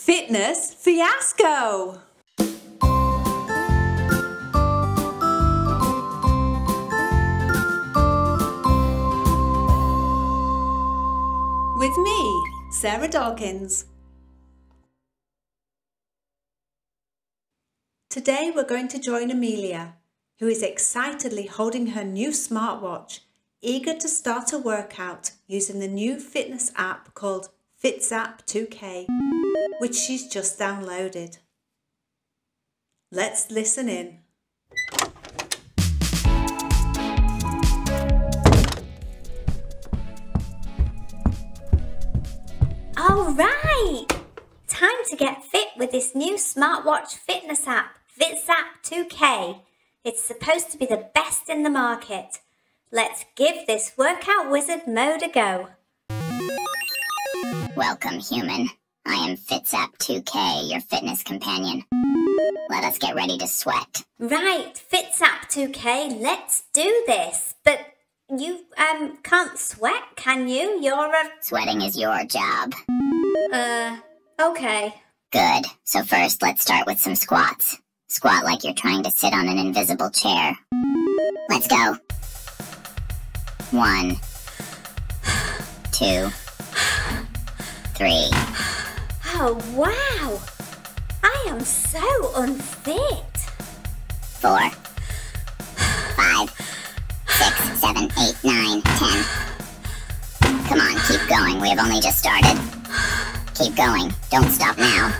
Fitness Fiasco! With me, Sarah Dawkins. Today we're going to join Amelia, who is excitedly holding her new smartwatch, eager to start a workout using the new fitness app called FitZap 2K, which she's just downloaded. Let's listen in. All right! Time to get fit with this new smartwatch fitness app, FitZap 2K. It's supposed to be the best in the market. Let's give this workout wizard mode a go. Welcome, human. I am FitZap 2K, your fitness companion. Let us get ready to sweat. Right, FitZap 2K, let's do this. But you um can't sweat, can you? You're a Sweating is your job. uh okay. Good. So first, let's start with some squats. Squat like you're trying to sit on an invisible chair. Let's go. One, two, three. Oh wow! I am so unfit. four, five, six, seven, eight, nine, ten. Come on, keep going. We have only just started. Keep going. Don't stop now.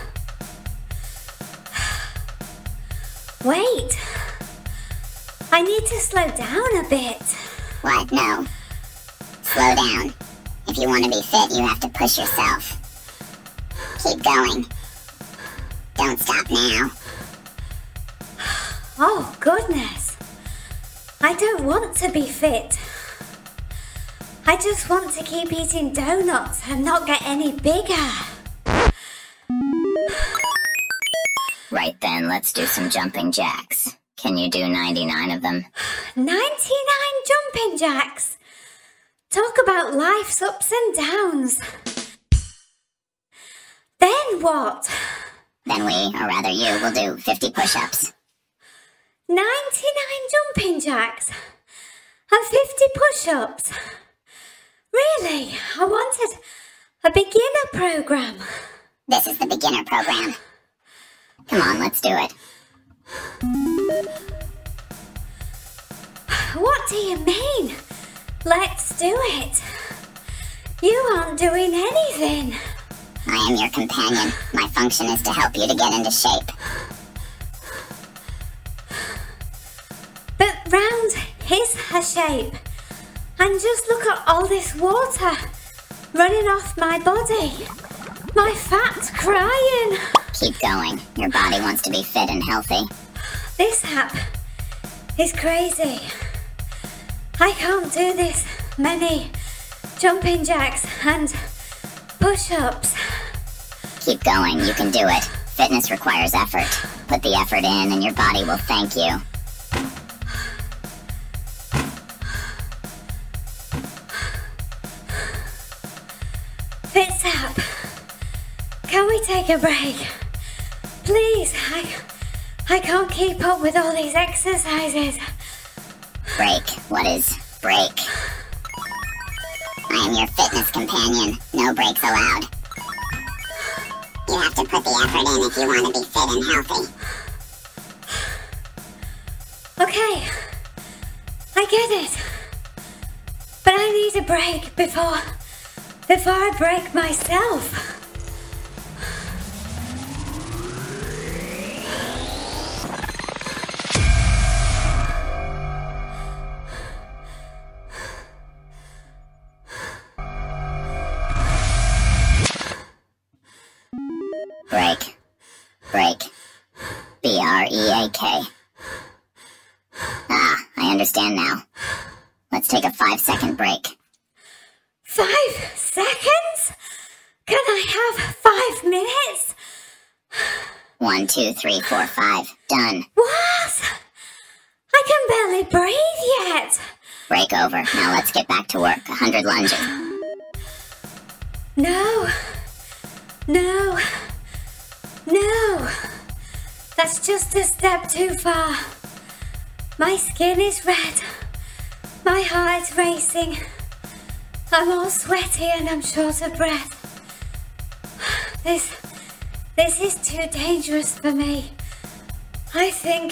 Wait. I need to slow down a bit. What? No. Slow down. If you want to be fit, you have to push yourself. Keep going. Don't stop now. Oh, goodness. I don't want to be fit. I just want to keep eating donuts and not get any bigger. Right then, let's do some jumping jacks. Can you do 99 of them? 99 jumping jacks. Talk about life's ups and downs. Then what? Then we, or rather you, will do 50 push-ups. 99 jumping jacks and 50 push ups. Really? I wanted a beginner program. This is the beginner program. Come on, let's do it. What do you mean? Let's do it. You aren't doing anything. I am your companion. My function is to help you to get into shape. But round is a shape. And just look at all this water running off my body. My fat's crying. Keep going. Your body wants to be fit and healthy. This app is crazy. I can't do this many jumping jacks and push ups. Keep going. You can do it. Fitness requires effort. Put the effort in and your body will thank you. FitZap. Can we take a break? Please, I, I can't keep up with all these exercises. Break. What is break? I am your fitness companion. No breaks allowed. Have to put the effort in if you want to be fit and healthy. Okay, I get it. But I need a break before, before I break myself. Break. Break. B R E A K. Ah, I understand now. Let's take a five second break. Five seconds? Can I have five minutes? One, two, three, four, five. Done. What? I can barely breathe yet. Break over. Now let's get back to work. A hundred lunges. No. No. That's just a step too far. My skin is red. My heart's racing. I'm all sweaty and I'm short of breath. This, this is too dangerous for me. I think,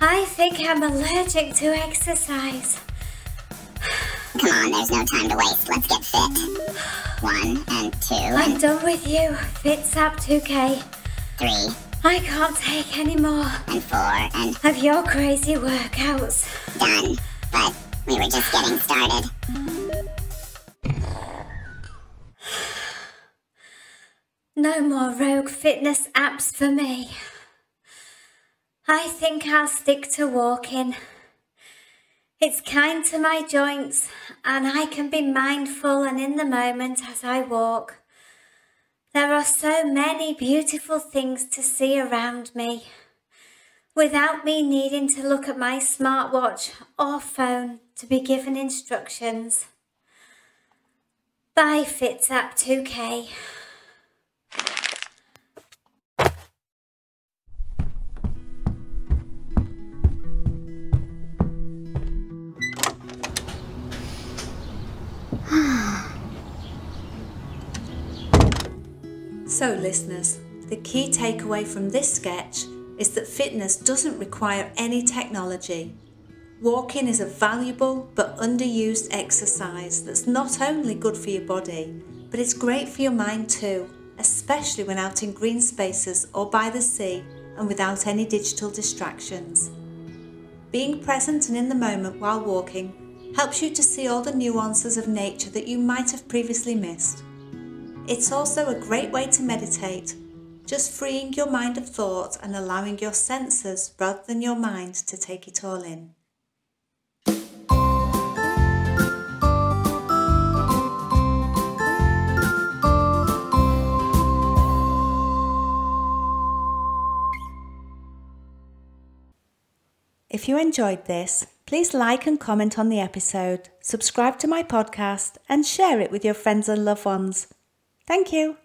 I think I'm allergic to exercise. Come on, there's no time to waste. Let's get fit. One and 2 I'm done with you, FitZap 2K. three I can't take any more and four and of your crazy workouts. done. But we were just getting started. No more rogue fitness apps for me. I think I'll stick to walking. It's kind to my joints, and I can be mindful and in the moment as I walk. There are so many beautiful things to see around me without me needing to look at my smartwatch or phone to be given instructions. Bye, FitZap 2K. So, listeners, the key takeaway from this sketch is that fitness doesn't require any technology. Walking is a valuable but underused exercise that's not only good for your body, but it's great for your mind too, especially when out in green spaces or by the sea and without any digital distractions. Being present and in the moment while walking helps you to see all the nuances of nature that you might have previously missed. It's also a great way to meditate, just freeing your mind of thought and allowing your senses rather than your mind to take it all in. If you enjoyed this, please like and comment on the episode, subscribe to my podcast, and share it with your friends and loved ones. Thank you.